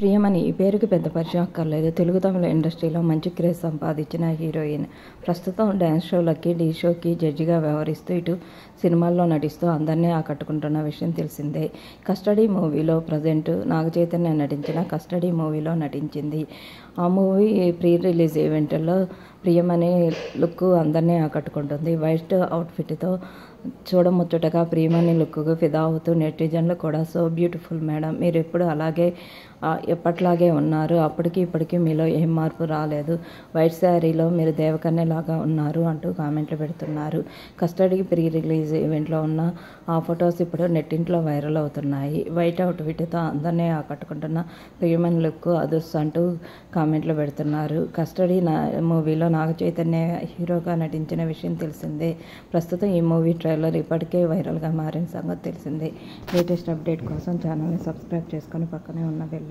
ప్రియమణి ఈ పేరుకి పెద్ద పరిచయం అక్కర్లేదు. తెలుగు తమిళ ఇండస్ట్రీలో మంచి క్రేజ్ సంపాదించిన హీరోయిన్. ప్రస్తుతం డ్యాన్స్ షోలకి డీ షోకి జడ్జిగా వ్యవహరిస్తూ ఇటు సినిమాల్లో నటిస్తూ అందరినీ ఆకట్టుకుంటున్న విషయం తెలిసిందే. కస్టడీ మూవీలో ప్రజెంట్ నాగచైతన్య నటించిన కస్టడీ మూవీలో నటించింది. ఆ మూవీ ప్రీ రిలీజ్ ఈవెంట్లో ప్రియమణి లుక్ అందరినీ ఆకట్టుకుంటుంది. వైట్ అవుట్ఫిట్తో చూడముచ్చటగా ప్రియమణి లుక్కు ఫిదా అవుతూ నెటిజన్లు కూడా సో బ్యూటిఫుల్ మేడం మీరు ఎప్పుడు అలాగే ఎప్పట్లాగే ఉన్నారు. అప్పటికి ఇప్పటికి మీలో ఏం మార్పు రాలేదు. వైట్ శారీలో మీరు దేవకన్యలాగా ఉన్నారు అంటూ కామెంట్లు పెడుతున్నారు. కస్టడీ ప్రీ రిలీజ్ ఈవెంట్లో ఉన్న ఆ ఫొటోస్ ఇప్పుడు నెట్టింట్లో వైరల్ అవుతున్నాయి. వైట్ అవుట్ వీటితో అందరినీ ఆకట్టుకుంటున్న హ్యూమన్ లుక్ అదుర్స్ అంటూ కామెంట్లు పెడుతున్నారు. కస్టడీ నా మూవీలో నాగ చైతన్య హీరోగా నటించిన విషయం తెలిసిందే. ప్రస్తుతం ఈ మూవీ ట్రైలర్ ఇప్పటికే వైరల్గా మారిన సంగతి తెలిసిందే. లేటెస్ట్ అప్డేట్ కోసం ఛానల్ని సబ్స్క్రైబ్ చేసుకొని పక్కనే ఉన్న బెల్